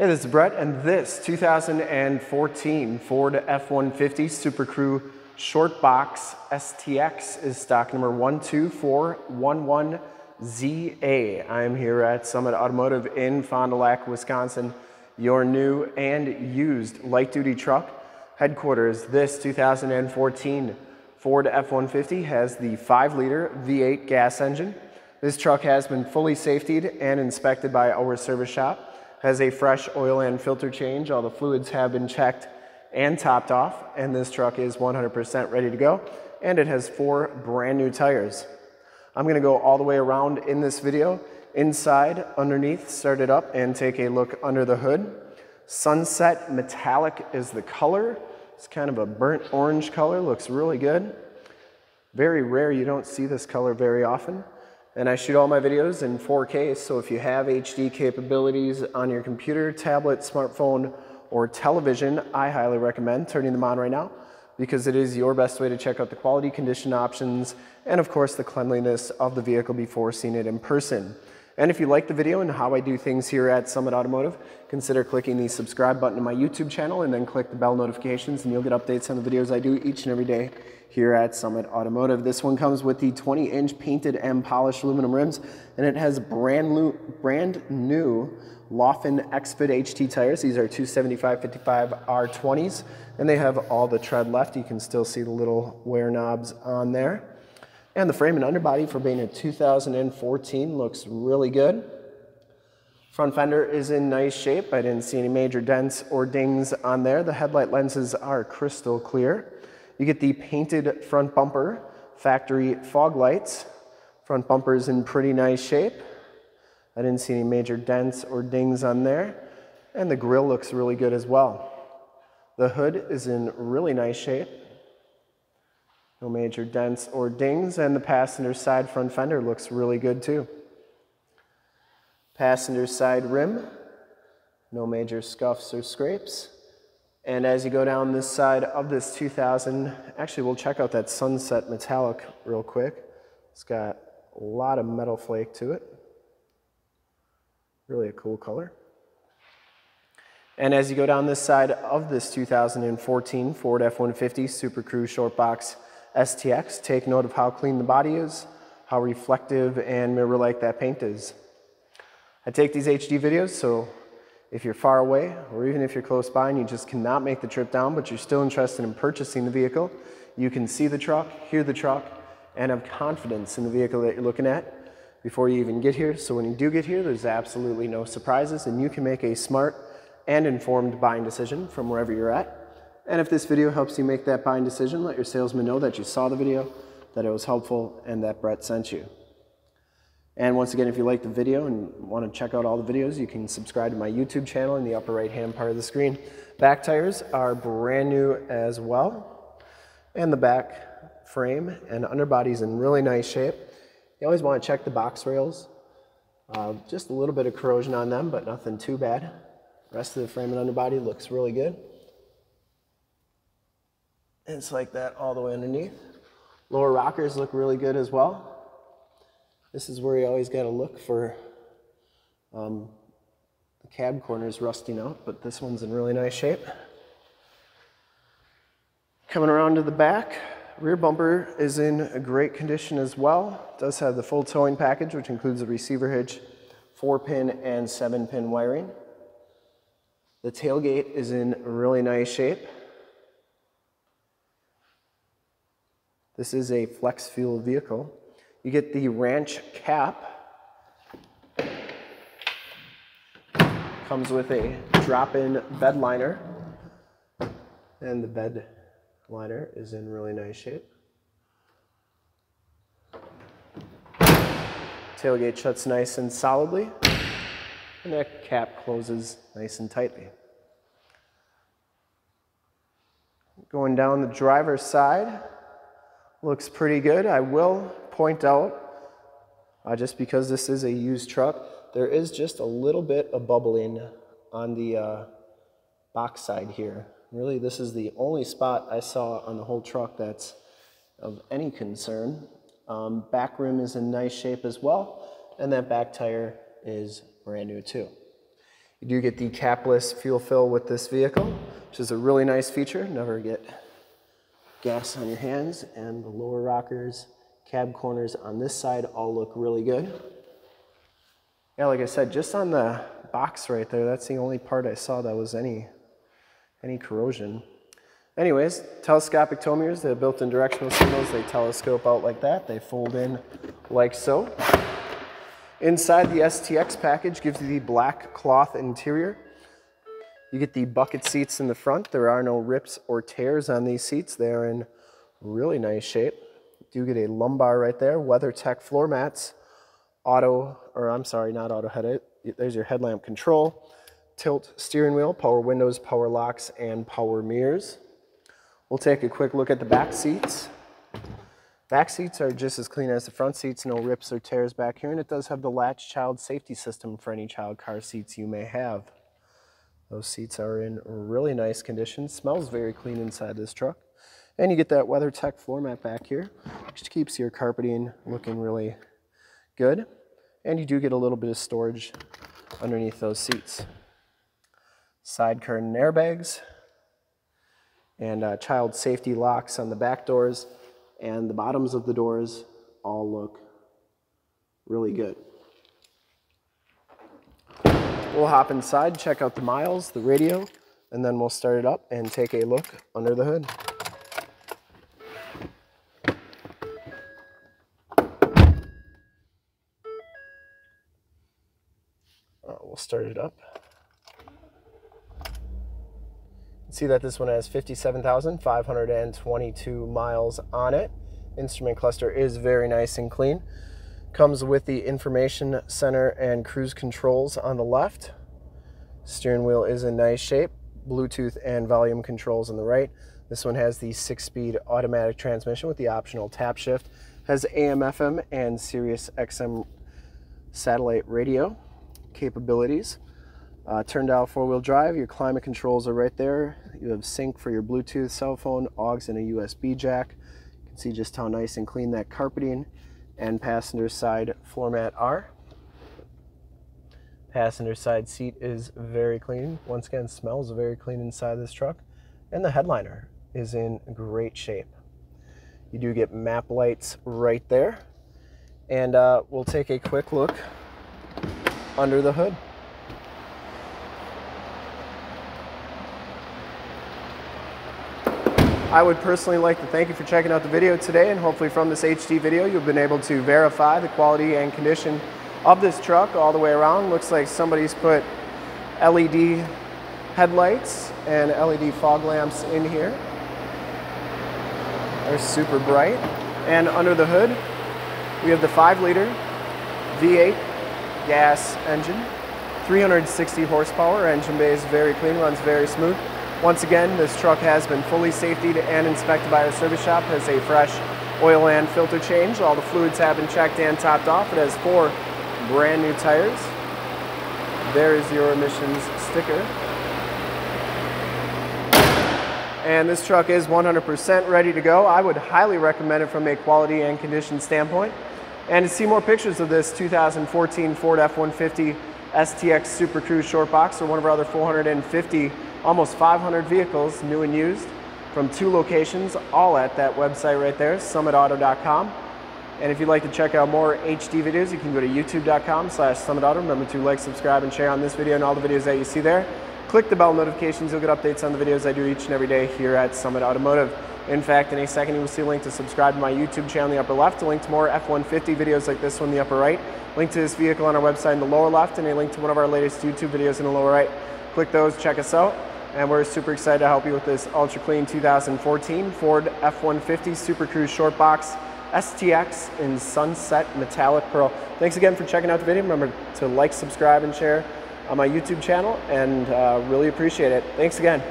Hey, this is Brett, and this 2014 Ford F-150 Super Crew Short Box STX is stock number 12411ZA. I'm here at Summit Automotive in Fond du Lac, Wisconsin, your new and used light-duty truck headquarters. This 2014 Ford F-150 has the 5-liter V8 gas engine. This truck has been fully safetied and inspected by our service shop has a fresh oil and filter change. All the fluids have been checked and topped off, and this truck is 100% ready to go, and it has four brand new tires. I'm gonna go all the way around in this video, inside, underneath, start it up, and take a look under the hood. Sunset Metallic is the color. It's kind of a burnt orange color, looks really good. Very rare, you don't see this color very often. And I shoot all my videos in 4K, so if you have HD capabilities on your computer, tablet, smartphone, or television, I highly recommend turning them on right now because it is your best way to check out the quality condition options and of course the cleanliness of the vehicle before seeing it in person. And if you like the video and how I do things here at Summit Automotive, consider clicking the subscribe button to my YouTube channel and then click the bell notifications and you'll get updates on the videos I do each and every day here at Summit Automotive. This one comes with the 20 inch painted and polished aluminum rims and it has brand new, brand new Laufenn XFit HT tires. These are 275-55 R20s and they have all the tread left. You can still see the little wear knobs on there. And the frame and underbody for being a 2014 looks really good. Front fender is in nice shape. I didn't see any major dents or dings on there. The headlight lenses are crystal clear. You get the painted front bumper, factory fog lights. Front bumper is in pretty nice shape. I didn't see any major dents or dings on there. And the grill looks really good as well. The hood is in really nice shape. No major dents or dings, and the passenger side front fender looks really good too. Passenger side rim, no major scuffs or scrapes. And as you go down this side of this 2000, actually we'll check out that Sunset Metallic real quick. It's got a lot of metal flake to it. Really a cool color. And as you go down this side of this 2014 Ford F-150 Super Crew Short Box STX, take note of how clean the body is, how reflective and mirror-like that paint is. I take these HD videos so if you're far away, or even if you're close by and you just cannot make the trip down, but you're still interested in purchasing the vehicle, you can see the truck, hear the truck, and have confidence in the vehicle that you're looking at before you even get here. So when you do get here, there's absolutely no surprises, and you can make a smart and informed buying decision from wherever you're at. And if this video helps you make that buying decision, let your salesman know that you saw the video, that it was helpful, and that Brett sent you. And once again, if you like the video and want to check out all the videos, you can subscribe to my YouTube channel in the upper right hand part of the screen. Back tires are brand new as well. And the back frame and underbody's in really nice shape. You always want to check the box rails. Uh, just a little bit of corrosion on them, but nothing too bad. Rest of the frame and underbody looks really good. It's like that all the way underneath. Lower rockers look really good as well. This is where you always got to look for um, the cab corners rusting out, but this one's in really nice shape. Coming around to the back, rear bumper is in a great condition as well. It does have the full towing package, which includes the receiver hitch, four pin and seven pin wiring. The tailgate is in really nice shape. This is a flex fuel vehicle. You get the ranch cap. Comes with a drop-in bed liner. And the bed liner is in really nice shape. Tailgate shuts nice and solidly. And that cap closes nice and tightly. Going down the driver's side, looks pretty good. I will point out, uh, just because this is a used truck, there is just a little bit of bubbling on the uh, box side here. Really, this is the only spot I saw on the whole truck that's of any concern. Um, back rim is in nice shape as well, and that back tire is brand new too. You do get the capless fuel fill with this vehicle, which is a really nice feature. Never get gas on your hands. And the lower rockers, cab corners on this side all look really good. Yeah, like I said, just on the box right there, that's the only part I saw that was any, any corrosion. Anyways, telescopic tow mirrors, they have built-in directional signals. They telescope out like that. They fold in like so. Inside the STX package gives you the black cloth interior. You get the bucket seats in the front. There are no rips or tears on these seats. They are in really nice shape. You do get a lumbar right there, WeatherTech floor mats, auto, or I'm sorry, not auto head. There's your headlamp control, tilt steering wheel, power windows, power locks, and power mirrors. We'll take a quick look at the back seats. Back seats are just as clean as the front seats, no rips or tears back here, and it does have the latch child safety system for any child car seats you may have. Those seats are in really nice condition. Smells very clean inside this truck. And you get that WeatherTech floor mat back here, which keeps your carpeting looking really good. And you do get a little bit of storage underneath those seats. Side curtain airbags and uh, child safety locks on the back doors and the bottoms of the doors all look really good. We'll hop inside, check out the miles, the radio, and then we'll start it up and take a look under the hood. Uh, we'll start it up. see that this one has 57,522 miles on it. Instrument cluster is very nice and clean. Comes with the information center and cruise controls on the left. Steering wheel is in nice shape. Bluetooth and volume controls on the right. This one has the six-speed automatic transmission with the optional tap shift. Has AM, FM, and Sirius XM satellite radio capabilities. Uh, turn dial four-wheel drive, your climate controls are right there. You have sync for your Bluetooth cell phone, AUX, and a USB jack. You can see just how nice and clean that carpeting and passenger side floor mat are. Passenger side seat is very clean. Once again, smells very clean inside this truck. And the headliner is in great shape. You do get map lights right there. And uh, we'll take a quick look under the hood. I would personally like to thank you for checking out the video today and hopefully from this HD video you've been able to verify the quality and condition of this truck all the way around. Looks like somebody's put LED headlights and LED fog lamps in here. They're super bright. And under the hood, we have the 5 liter V8 gas engine, 360 horsepower. Engine bay is very clean, runs very smooth. Once again, this truck has been fully safetied and inspected by our service shop. Has a fresh oil and filter change. All the fluids have been checked and topped off. It has four brand new tires. There is your emissions sticker. And this truck is 100% ready to go. I would highly recommend it from a quality and condition standpoint. And to see more pictures of this 2014 Ford F-150 STX Super Crew short box or one of our other 450 almost 500 vehicles, new and used, from two locations, all at that website right there, summitauto.com. And if you'd like to check out more HD videos, you can go to youtube.com slash summitauto. Remember to like, subscribe, and share on this video and all the videos that you see there. Click the bell notifications, you'll get updates on the videos I do each and every day here at Summit Automotive. In fact, in a second you will see a link to subscribe to my YouTube channel in the upper left, a link to more F-150 videos like this one in the upper right, link to this vehicle on our website in the lower left, and a link to one of our latest YouTube videos in the lower right. Click those, check us out and we're super excited to help you with this ultra clean 2014 Ford F-150 Super Crew Short Box STX in Sunset Metallic Pearl. Thanks again for checking out the video. Remember to like, subscribe, and share on my YouTube channel, and uh, really appreciate it. Thanks again.